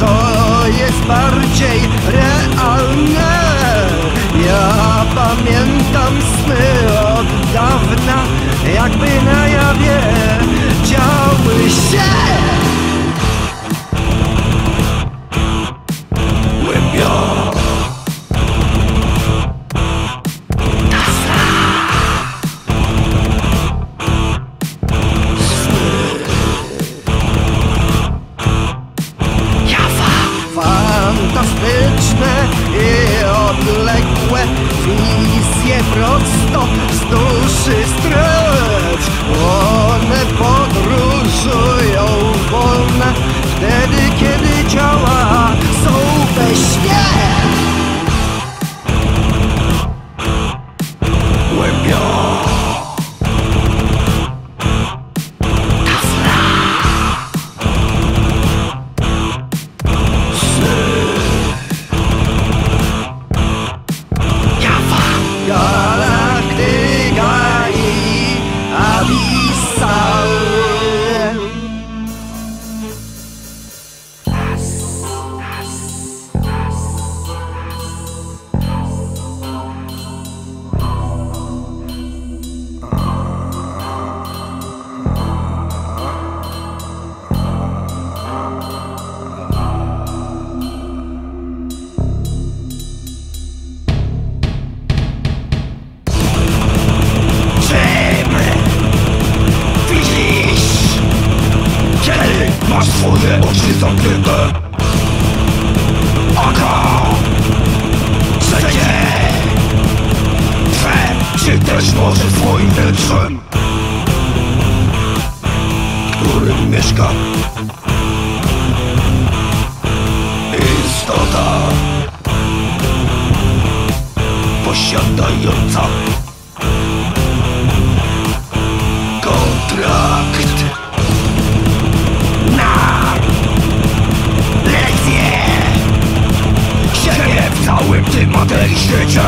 co jest bardziej realne. Ja pamiętam sny od dawna, jakby na wizje prosto z duszy strecz może swoim wnętrzem Którym mieszka. Istota. Posiadająca. Kontrakt. Na lekcję. Siebie w całym tym materii świecie,